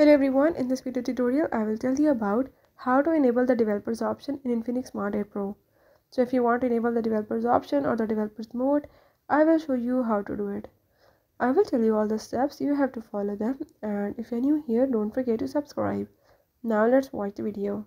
Hello everyone, in this video tutorial I will tell you about how to enable the developers option in Infinix Smart 8 Pro. So if you want to enable the developers option or the developers mode, I will show you how to do it. I will tell you all the steps, you have to follow them and if you're new here don't forget to subscribe. Now let's watch the video.